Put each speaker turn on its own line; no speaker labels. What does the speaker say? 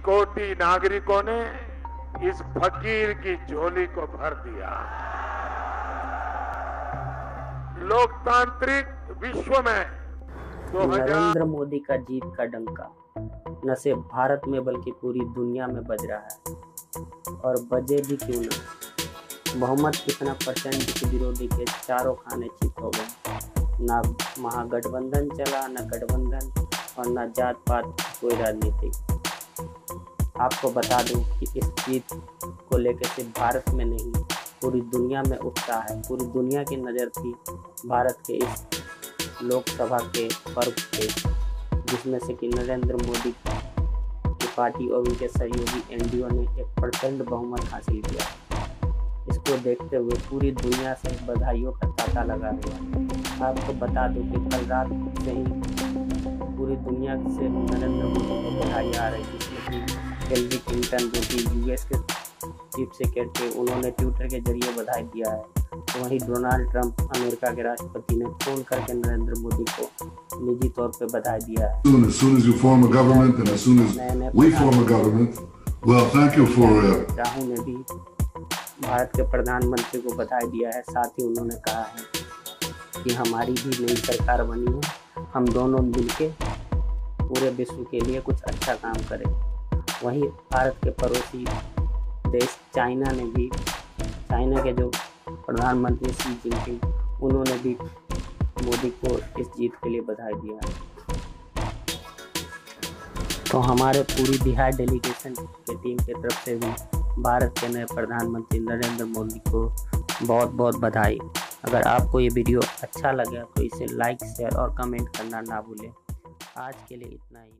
कोटि नागरिकों ने इस फकीर की झोली को भर दिया। लोकतांत्रिक विश्व में 2000
नरेंद्र मोदी का जीत का डंका। न सिर्फ़ भारत में, बल्कि पूरी दुनिया में बज रहा है। और बजे भी क्यों ना? बहुमत कितना परसेंट के विरोधी के चारों खाने चित हो गए। ना महागठबंधन चला, न गठबंधन, और न जात पात कोई राजनीति। आपको बता दूँ कि इस जीत को लेकर सिर्फ़ भारत में नहीं, पूरी दुनिया में उत्साह है। पूरी दुनिया की नज़र थी भारत के इस लोकसभा के पर्व पे, जिसमें से कि नरेंद्र मोदी की पार्टी और उनके सहयोगी एनडीओ ने एक प्रचंड बहुमत हासिल किया। इसको देखते हुए पूरी दुनिया से बधाइयों का तांता लगा हुआ आपको बता दूँ कि कल रात से ही पूरी दुनिया से नरेंद्र मोदी को बधाई आ रही है हिलरी क्लिंटन जो कि यूएस के चीफ सेक्रेटरी उन्होंने ट्विटर के ज़रिए बधाई दिया है। तो वहीं डोनाल्ड ट्रंप अमेरिका के राष्ट्रपति ने फ़ोन करके नरेंद्र मोदी को निजी तौर पर बधाई दिया है।
Soon as soon as you form a government and as soon as
नए नए
we form a government. Well, thank you for uh,
ने भी भारत के प्रधानमंत्री को बधाई दिया है। साथ ही उन्होंने कहा है कि हमारी भी नई सरकार बनी है। हम दोनों मिलके पूरे विश्व के लिए कुछ अच्छा काम करें। वहीं भारत के पड़ोसी देश चाइना ने भी, चाइना के जो प्रधानमंत्री शी जिनपिंग, उन्होंने भी मोदी को इस जीत के लिए बधाई दिया तो हमारे पूरी बिहार डेलीगेशन के टीम की तरफ़ से भी भारत के नए प्रधानमंत्री नरेंद्र मोदी को बहुत बहुत बधाई। अगर आपको ये वीडियो अच्छा लगे तो इसे लाइक शेयर और कमेंट करना ना भूलें। आज के लिए इतना ही।